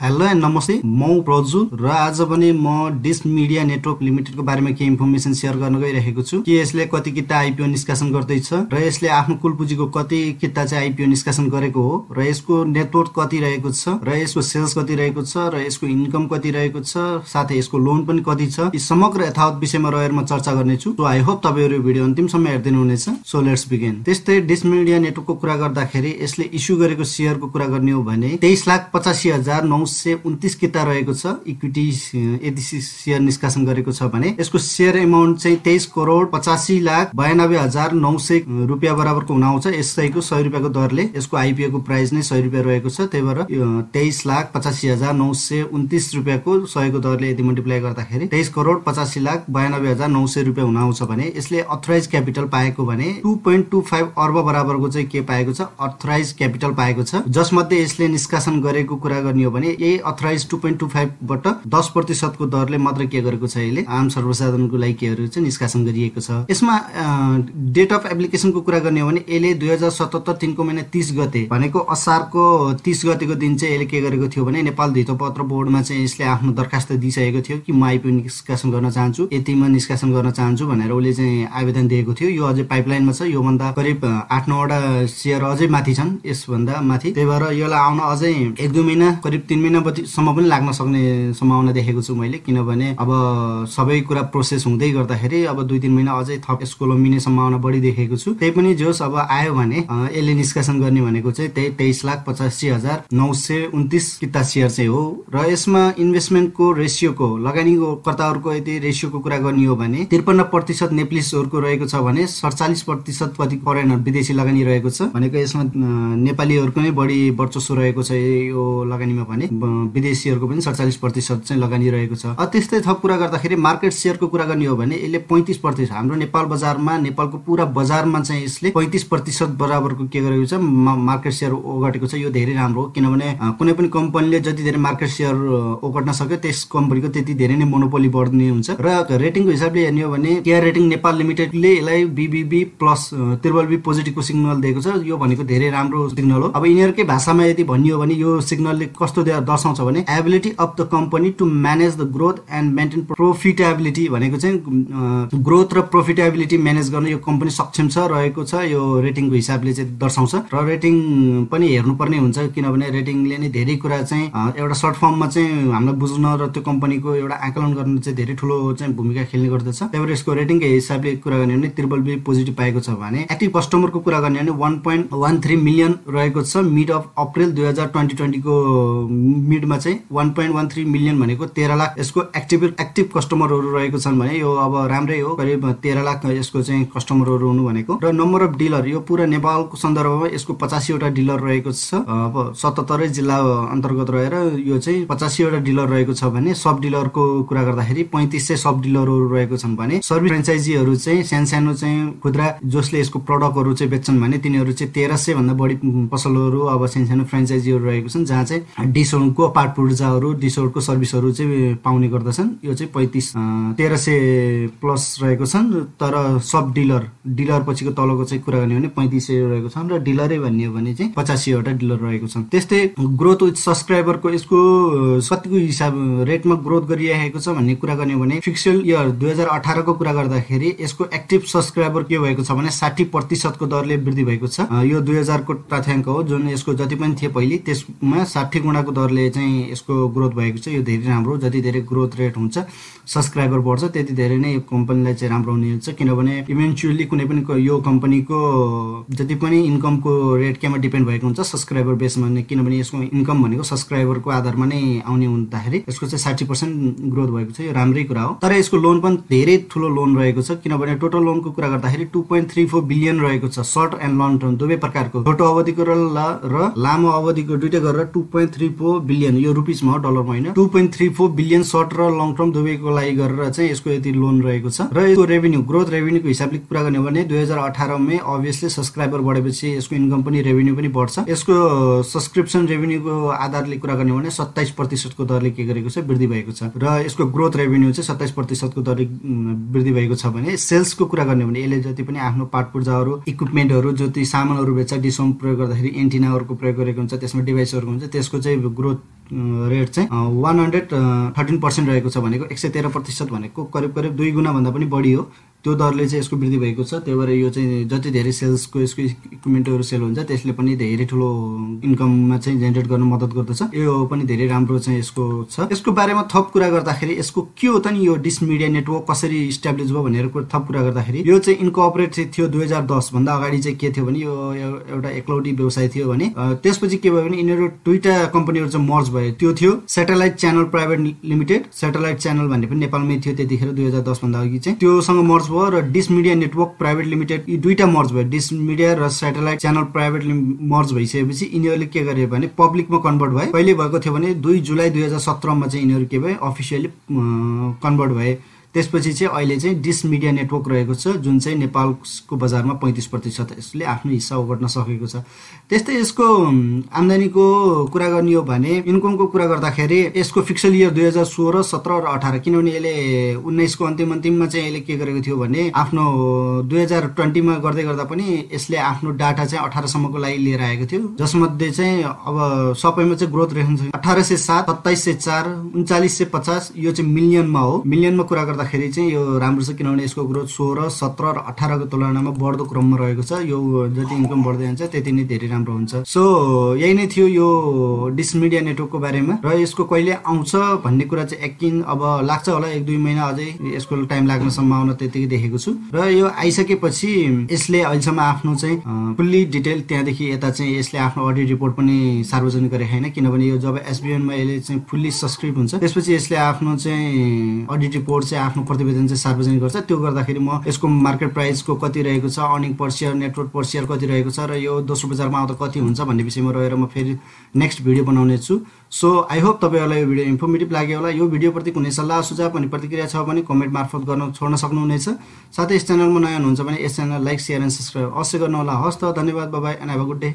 Hello and नमस्ते म प्रजु र आज पनि म डिस मिडिया नेटवर्क लिमिटेडको बारेमा केही इन्फर्मेसन सेयर गर्न गइरहेको छु कि यसले कति किता आइपिओ निष्कासन गर्दैछ र यसले आफ्नो कुल पुँजीको कति किता चाहिँ आइपिओ निष्कासन गरेको हो र यसको नेटवर्क कति रहेको छ र यसको सेल्स कति रहेको छ र यसको इन्कम कति रहेको छ साथै यसको लोन पनि कति छ यी समग्र यथावत विषयमा रहेर म चर्चा गर्नेछु। सो आई होप तपाईँहरू भिडियो अन्तिमसम्म हेरिदिनु हुनेछ सो लेट्स बिगिन त्यस्तै डिस मिडिया नेटवर्कको कुरा गर्दाखेरि यसले इस्यु गरेको सेयरको कुरा गर्ने हो भने तेइस लाख पचासी हजार नौ सय उन्तिस किता रहेको छ इक्विटी यदि सेयर निष्कासन गरेको छ भने यसको सेयर एमाउन्ट चाहिँ तेइस करोड पचासी लाख बयानब्बे हजार नौ सय रुपियाँ बराबरको हुन आउँछ। यसैको सय रुपियाँको दरले यसको आइपिओको प्राइस नै सय रुपियाँ रहेको छ। त्यही भएर तेइस लाख पचासी हजार नौ सय उन्तिस रुपियाँको सयको दरले यदि मल्टिप्लाई गर्दाखेरि तेइस करोड पचासी लाख बयानब्बे हजार नौ सय रुपियाँ हुन आउँछ भने यसले अथराइज क्यापिटल पाएको भने टु पोइन्ट टू फाइभ अर्ब बराबरको चाहिँ के पाएको छ? अथराइज क्यापिटल पाएको छ। जसमध्ये यसले निष्कासन गरेको कुरा गर्ने हो भने यही अथराइज टू पोइन्ट टू फाइभबाट दस प्रतिशतको दरले मात्र के गरेको छ यसले आम सर्वसाधारणको लागि केहरू चाहिँ निष्कासन गरिएको छ। यसमा डेट अफ एप्लिकेसनको कुरा गर्ने हो भने यसले दुई हजार सतहत्तर तिनको महिना तिस गते भनेको असारको तिस गतेको दिन चाहिँ यसले के गरेको थियो भने नेपाल धितोपत्र बोर्डमा चाहिँ यसले आफ्नो दरखास्त दिइसकेको थियो कि म आइपिओ निष्कासन गर्न चाहन्छु यतिमा निष्कासन गर्न चाहन्छु भनेर उसले चाहिँ आवेदन दिएको थियो। यो अझै पाइपलाइनमा छ योभन्दा करिब आठ नौवटा सेयर अझै माथि छन् यसभन्दा माथि। त्यही भएर यसलाई आउन अझै एक दुई महिना करिब तिन महिनासम्म पनि लाग्न सक्ने सम्भावना देखेको छु मैले। किनभने अब सबै कुरा प्रोसेस हुँदै गर्दाखेरि अब दुई तिन महिना अझै थप यसको लम्बिने सम्भावना बढी देखेको छु। त्यही पनि जोस् अब आयो भने यसले निष्कासन गर्ने भनेको चाहिँ त्यही तेइस लाख पचासी हजार नौ सय उन्तिस किता सेयर चाहिँ हो। र यसमा इन्भेस्टमेन्टको रेसियोको लगानीकर्ताहरूको यदि रेसियोको कुरा गर्ने हो भने त्रिपन्न प्रतिशत नेप्लिसहरूको रहेको छ भने सडचालिस प्रतिशत कति फरेन विदेशी लगानी रहेको छ भनेको यसमा नेपालीहरूको नै बढी वर्चस्व रहेको छ यो लगानीमा भने। विदेशीहरूको पनि सडचालिस प्रतिशत चाहिँ लगानी रहेको छ त्यस्तै थप कुरा गर्दाखेरि मार्केट सेयरको कुरा गर्ने हो भने यसले पैँतिस प्रतिशत हाम्रो नेपाल बजारमा नेपालको पुरा बजारमा चाहिँ यसले पैँतिस प्रतिशत बराबरको के गरेको छ मार्केट सेयर ओगटेको छ। यो धेरै राम्रो हो किनभने कुनै पनि कम्पनीले जति धेरै मार्केट सेयर ओगट्न सक्यो त्यस कम्पनीको त्यति धेरै नै मोनोपोली बढ्ने हुन्छ। र रेटिङको हिसाबले हेर्ने हो भने केयर रेटिङ नेपाल लिमिटेडले यसलाई बिबिबी प्लस त्रिबल बी पोजिटिभको सिग्नल दिएको छ। यो भनेको धेरै राम्रो सिग्नल हो। अब यिनीहरूकै भाषामा यदि भनियो भने यो सिग्नलले कस्तो दर्शाउँछ भने ability of the company to manage the growth and maintain profitability भनेको चाहिँ ग्रोथ र प्रोफिटेबिलिटी म्यानेज गर्न यो कम्पनी सक्षम छ रहेको छ यो रेटिङको हिसाबले चाहिँ दर्शाउँछ। र रेटिङ पनि हेर्नुपर्ने हुन्छ किनभने रेटिङले नै धेरै कुरा चाहिँ एउटा सर्ट फर्ममा चाहिँ हामीलाई बुझ्न र त्यो कम्पनीको एउटा आकलन गर्न चाहिँ धेरै ठुलो चाहिँ भूमिका खेल्ने गर्दछ। त्यही भएर यसको रेटिङको हिसाबले कुरा गर्ने भने त्रिपल बी पोजिटिभ पाएको छ भने एक्टिभ कस्टमरको कुरा गर्ने भने one point one three million रहेको छ मिड अफ अप्रिल दुई हजार ट्वेन्टी ट्वेन्टीको मिडमा चाहिँ one point one three million भनेको तेह्र लाख यसको एक्टिभ एक्टिभ कस्टमरहरू रहेको छन् भने यो अब राम्रै हो। करिब तेह्र लाख यसको चाहिँ कस्टमरहरू हुनु भनेको। र नम्बर अफ डिलर यो पुरा नेपालको सन्दर्भमा यसको पचासीवटा डिलर रहेको छ। अब सतहत्तरै जिल्ला अन्तर्गत रहेर यो चाहिँ पचासीवटा डिलर रहेको छ भने सब डिलरको कुरा गर्दाखेरि पैँतिस सय सब डिलरहरू रहेको छन् भने सर्भिस फ्रेन्चाइजीहरू चाहिँ सानो सानो चाहिँ खुद्रा जसले यसको प्रडक्टहरू चाहिँ बेच्छन् भने तिनीहरू चाहिँ तेह्र सय भन्दा बढी पसलहरू अब सानो सानो फ्रेन्चाइजीहरू रहेको छन् जहाँ चाहिँ डिसोनको पार्ट पूर्जाहरू डिसोडको सर्भिसहरू चाहिँ पाउने गर्दछन्। यो चाहिँ पैँतिस तेह्र सय प्लस रहेको छन् तर सब डिलर डिलर पछिको तलको चाहिँ कुरा गर्ने भने पैँतिस सय रहेको छन् र डिलरै भन्ने हो भने चाहिँ पचासीवटा डिलर रहेको छन्। त्यस्तै ग्रोथ विथ सब्सक्राइबरको यसको कतिको हिसाब रेटमा ग्रोथ गरिरहेको छ भन्ने कुरा गर्ने भने फिक्सल इयर दुई हजार अठारको कुरा गर्दाखेरि यसको एक्टिभ सब्सक्राइबर के भएको छ भने साठी प्रतिशतको दरले वृद्धि भएको छ। यो दुई हजारको तथ्याङ्क हो जुन यसको जति पनि थिए पहिले त्यसमा साठी गुणाको दरले चाहिँ यसको ग्रोथ भएको छ यो धेरै राम्रो जति धेरै ग्रोथ रेट हुन्छ सब्सक्राइबर बढ्छ त्यति धेरै नै यो कम्पनीलाई चाहिँ राम्रो हुने हुन्छ। किनभने इभेन्चुअली कुनै पनि यो कम्पनीको जति पनि इन्कमको रेट केमा डिपेन्ड भएको हुन्छ सब्सक्राइबर बेसमा नै। किनभने यसको इन्कम भनेको सब्सक्राइबरको आधारमा नै आउने हुँदाखेरि यसको चाहिँ साठी पर्सेन्ट ग्रोथ भएको छ। यो राम्रै कुरा हो। तर यसको लोन पनि धेरै ठुलो लोन रहेको छ। किनभने टोटल लोनको कुरा गर्दाखेरि two point three four billion रहेको छ। सर्ट एन्ड लङ टर्म दुवै प्रकारको। छोटो अवधिको र लामो अवधिको दुइटै गरेर two point three four billion यो रुपिसमा हो डलरमा होइन। Two point three four billion short र लङ टर्म दुवैको लागि गरेर चाहिँ यसको यति लोन रहेको छ। र यसको रेभेन्यू ग्रोथ रेभेन्यूको हिसाबले कुरा गर्ने भने दुई हजार अठारमा अभियसली सब्सक्राइबर बढेपछि यसको इन्कम पनि रेभेन्यू पनि बढ्छ। यसको सब्सक्रिप्सन रेभेन्यूको आधारले कुरा गर्ने भने सत्ताइस प्रतिशतको दरले के गरेको छ? वृद्धि भएको छ। र यसको ग्रोथ रेभेन्यू चाहिँ सत्ताइस प्रतिशतको दरले वृद्धि भएको छ भने सेल्सको कुरा गर्ने भने यसले जति पनि आफ्नो पाठ पूर्जाहरू इक्विपमेन्टहरू जति सामानहरू बेच्छ डिसोम प्रयोग गर्दाखेरि एन्टिनाहरूको प्रयोग गरेको हुन्छ त्यसमा डिभाइसहरूको हुन्छ त्यसको चाहिँ रेट चाहिँ वान हन्ड्रेड थर्टिन पर्सेन्ट रहेको छ भनेको एक सय तेह्र प्रतिशत भनेको करिब करिब दुई गुणाभन्दा पनि बढी हो। त्यो दरले चाहिँ यसको वृद्धि भएको छ। त्यही भएर यो चाहिँ जति धेरै सेल्सको यसको इक्विपमेन्टहरू सेल हुन्छ त्यसले पनि धेरै ठुलो इन्कममा चाहिँ जेनेरेट गर्न मद्दत गर्दछ। यो पनि धेरै राम्रो चाहिँ यसको छ। यसको बारेमा थप कुरा गर्दाखेरि यसको के हो त नि यो डिस मिडिया नेटवर्क कसरी इस्टाब्लिस भयो भनेर थप कुरा गर्दाखेरि यो चाहिँ इन्कोअपरेट चाहिँ थियो दुई हजार दसभन्दा अगाडि चाहिँ के थियो भने यो एउटा एकलौटी व्यवसाय थियो भने त्यसपछि के भयो भने यिनीहरू दुईवटा कम्पनीहरू चाहिँ मर्ज भयो। त्यो थियो satellite channel private limited satellite channel भन्ने पनि नेपालमै थियो त्यतिखेर दुई हजार दसभन्दा अघि चाहिँ। त्योसँग मर्ज र Dish Media Network private limited यी दुईवटा मर्ज भयो। डिस मिडिया र सेटेलाइट च्यानल प्राइभेट मर्ज भइसकेपछि यिनीहरूले के गरे भने पब्लिकमा कन्भर्ट भए। कहिले भएको थियो भने दुई जुलाई दुई हजार सत्रमा चाहिँ यिनीहरू के भए? अफिसियली कन्भर्ट भए। त्यसपछि चाहिँ अहिले चाहिँ डिस मिडिया नेटवर्क रहेको छ जुन चाहिँ नेपालको बजारमा पैँतिस प्रतिशत यसले आफ्नो हिस्सा ओगट्न सकेको छ। त्यस्तै यसको आम्दानीको कुरा गर्ने हो भने इन्कमको कुरा गर्दाखेरि यसको फिक्सल इयर दुई हजार सोह्र सत्र र अठार किनभने यसले उन्नाइसको अन्तिम अन्तिममा चाहिँ यसले के गरेको थियो भने आफ्नो दुई हजार ट्वेन्टीमा गर्दै गर्दा पनि यसले आफ्नो डाटा चाहिँ अठारसम्मको लागि लिएर आएको थियो। जसमध्ये चाहिँ अब सबैमा चाहिँ ग्रोथ रहन्छ अठार सय सात सत्ताइस सय चार उन्चालिस सय पचास यो चाहिँ मिलियनमा हो। मिलियनमा कुरा गर्दाखेरि चाहिँ यो राम्रो छ किनभने यसको ग्रोथ सोह्र सत्र र अठारको तुलनामा बढ्दो क्रममा रहेको छ। यो जति इन्कम बढ्दै जान्छ त्यति नै धेरै राम्रो हुन्छ। सो यही नै थियो यो डिस मिडिया नेटवर्कको बारेमा। र यसको कहिले आउँछ भन्ने कुरा चाहिँ एकिन अब लाग्छ होला। एक दुई महिना अझै यसको टाइम लाग्ने सम्भावना त्यतिकै देखेको छु। र यो आइसकेपछि यसले अहिलेसम्म आफ्नो चाहिँ फुल्ली डिटेल त्यहाँदेखि यता चाहिँ यसले आफ्नो अडिट रिपोर्ट पनि सार्वजनिक गरेको छैन किनभने यो जब एसबिएनमा यसले चाहिँ फुल्ली सब्सक्रिप हुन्छ त्यसपछि यसले आफ्नो चाहिँ अडिट रिपोर्ट चाहिँ आफ्नो प्रतिवेदन चाहिँ सार्वजनिक गर्छ। त्यो गर्दाखेरि म यसको मार्केट प्राइसको कति रहेको छ earning per share network per share कति रहेको छ र यो दोस्रो बजारमा आउँदा कति हुन्छ भन्ने विषयमा रहेर म फेरि नेक्स्ट भिडियो बनाउने छु सो आई होप तपाईँहरूलाई यो भिडियो इन्फर्मेटिभ लाग्यो होला। यो भिडियोप्रति कुनै सल्लाह सुझाव अनि प्रतिक्रिया छ भने कमेन्ट मार्फत गर्न छोड्न सक्नुहुनेछ। साथै यस च्यानलमा नयाँ हुनुहुन्छ भने यस channel like share and subscribe अवश्य गर्नुहोला। हस् त धन्यवाद bye bye and have a good day